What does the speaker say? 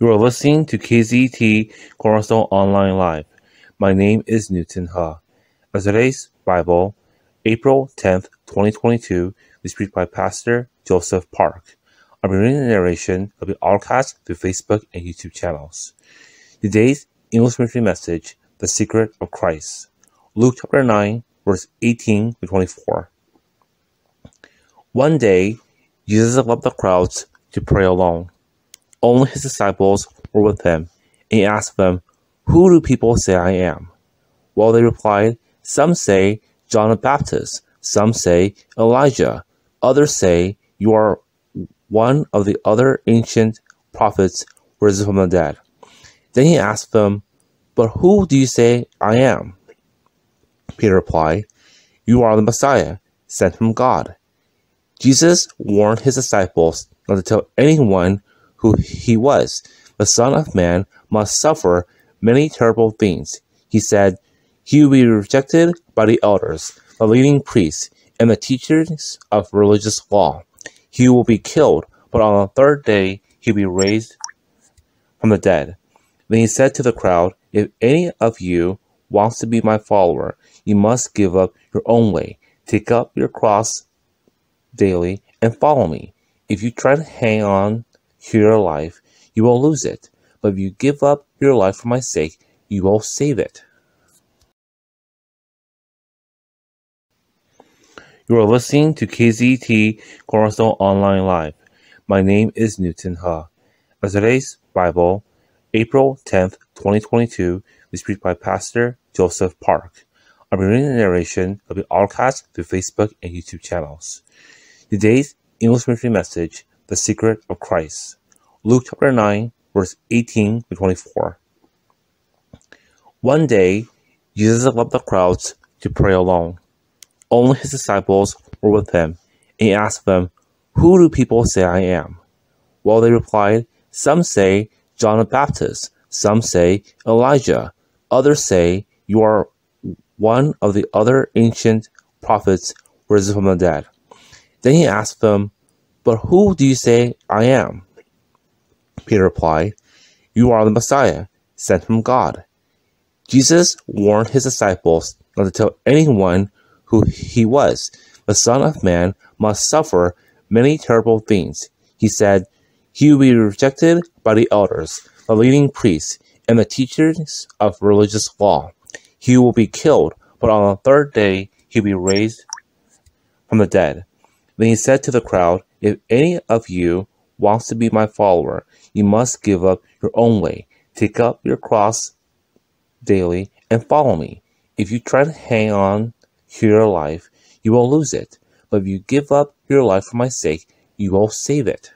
You are listening to KZET Cornerstone Online Live. My name is Newton Ha. As today's Bible, April 10th, 2022, is preached by Pastor Joseph Park. I'm reading the narration of the Allcast through Facebook and YouTube channels. Today's English ministry message, The Secret of Christ. Luke chapter 9, verse 18 to 24. One day, Jesus left the crowds to pray alone. Only his disciples were with him, and he asked them, Who do people say I am? Well, they replied, Some say John the Baptist, some say Elijah, others say you are one of the other ancient prophets risen from the dead. Then he asked them, But who do you say I am? Peter replied, You are the Messiah, sent from God. Jesus warned his disciples not to tell anyone who he was. The Son of Man must suffer many terrible things. He said, He will be rejected by the elders, the leading priests, and the teachers of religious law. He will be killed, but on the third day he will be raised from the dead. Then he said to the crowd, If any of you wants to be my follower, you must give up your own way, take up your cross daily, and follow me. If you try to hang on your life, you will lose it. But if you give up your life for my sake, you will save it. You are listening to KZET Cornerstone Online Live. My name is Newton Ha. As today's Bible, April 10th, 2022, is preached by Pastor Joseph Park. I'm reading the narration of the Allcast through Facebook and YouTube channels. Today's English ministry message, The Secret of Christ. Luke chapter 9, verse 18 to 24. One day, Jesus left the crowds to pray alone. Only his disciples were with him, and he asked them, Who do people say I am? Well, they replied, Some say John the Baptist, some say Elijah, others say you are one of the other ancient prophets risen from the dead. Then he asked them, But who do you say I am? Peter replied, You are the Messiah, sent from God. Jesus warned his disciples not to tell anyone who he was. The Son of Man must suffer many terrible things. He said, He will be rejected by the elders, the leading priests, and the teachers of religious law. He will be killed, but on the third day he will be raised from the dead. Then he said to the crowd, If any of you wants to be my follower, you must give up your own way, take up your cross daily, and follow me. If you try to hang on to your life, you will lose it. But if you give up your life for my sake, you will save it.